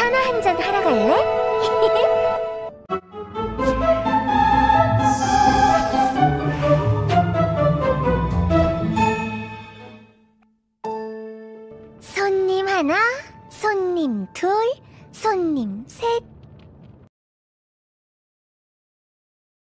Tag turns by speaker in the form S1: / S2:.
S1: 차나 한 잔 하러 갈래? 손님 하나, 손님 둘, 손님 셋.